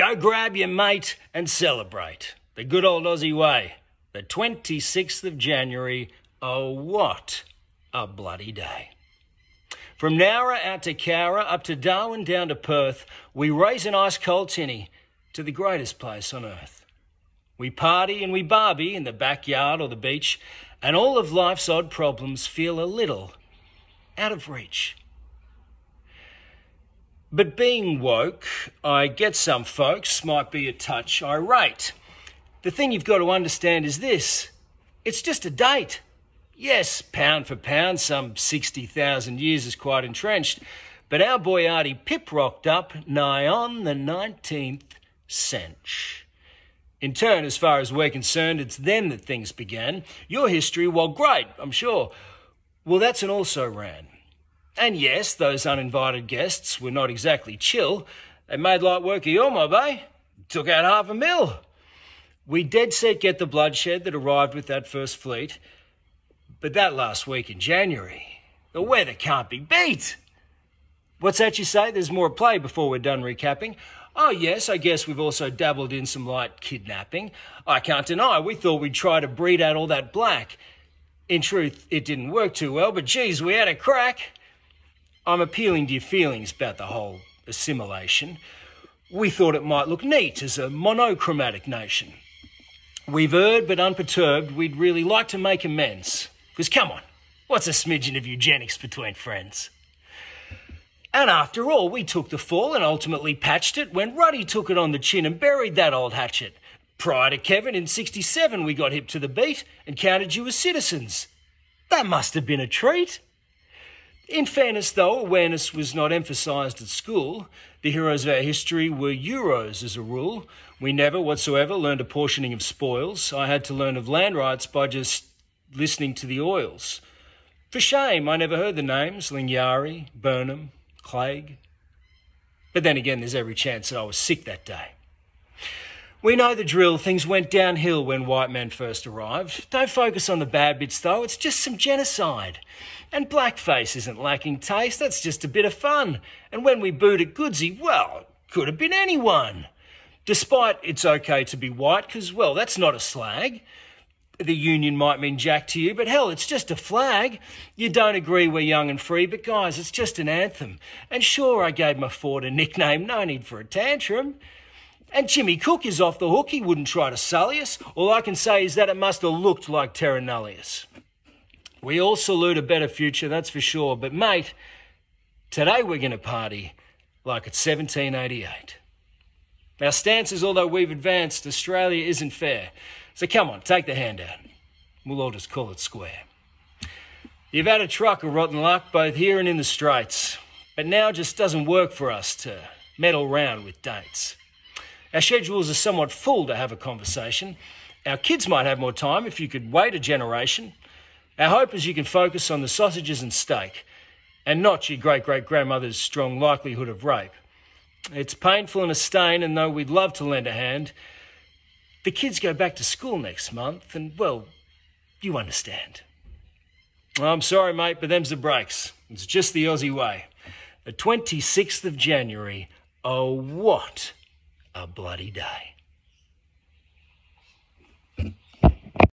Go grab your mate and celebrate. The good old Aussie way. The 26th of January. Oh, what a bloody day. From Nowra out to Cowra, up to Darwin, down to Perth, we raise an ice cold tinny to the greatest place on earth. We party and we barbie in the backyard or the beach, and all of life's odd problems feel a little out of reach. But being woke, I get some folks might be a touch irate. The thing you've got to understand is this it's just a date. Yes, pound for pound, some 60,000 years is quite entrenched, but our boy Artie Pip rocked up nigh on the 19th century. In turn, as far as we're concerned, it's then that things began. Your history, well, great, I'm sure. Well, that's an also ran. And yes, those uninvited guests were not exactly chill. They made light work of your mob, eh? Took out half a mil. We dead set get the bloodshed that arrived with that first fleet. But that last week in January, the weather can't be beat. What's that you say? There's more play before we're done recapping. Oh, yes, I guess we've also dabbled in some light kidnapping. I can't deny we thought we'd try to breed out all that black. In truth, it didn't work too well, but geez, we had a crack. I'm appealing to your feelings about the whole assimilation. We thought it might look neat as a monochromatic nation. We've erred, but unperturbed, we'd really like to make amends. Because come on, what's a smidgen of eugenics between friends? And after all, we took the fall and ultimately patched it when Ruddy took it on the chin and buried that old hatchet. Prior to Kevin, in 67, we got hip to the beat and counted you as citizens. That must have been a treat. In fairness, though, awareness was not emphasised at school. The heroes of our history were Euros as a rule. We never whatsoever learned apportioning of spoils. I had to learn of land rights by just listening to the oils. For shame, I never heard the names Lingiari, Burnum, Clegg. But then again, there's every chance that I was sick that day. We know the drill. Things went downhill when white men first arrived. Don't focus on the bad bits, though. It's just some genocide. And blackface isn't lacking taste. That's just a bit of fun. And when we booed at Goodesy, well, could have been anyone. Despite it's okay to be white, because, well, that's not a slag the union might mean jack to you, but hell, it's just a flag. You don't agree we're young and free, but guys, it's just an anthem. And sure, I gave my Ford a nickname, no need for a tantrum. And Jimmy Cook is off the hook, he wouldn't try to sully us. All I can say is that it must have looked like Terra Nullius. We all salute a better future, that's for sure, but mate, today we're going to party like it's 1788. Our stance is although we've advanced, Australia isn't fair. So come on, take the hand out. We'll all just call it square. You've had a truck of rotten luck both here and in the Straits, but now just doesn't work for us to meddle round with dates. Our schedules are somewhat full to have a conversation. Our kids might have more time if you could wait a generation. Our hope is you can focus on the sausages and steak and not your great great grandmother's strong likelihood of rape. It's painful and a stain, and though we'd love to lend a hand, the kids go back to school next month, and well, you understand. I'm sorry, mate, but them's the breaks. It's just the Aussie way. The 26th of January. Oh, what a bloody day.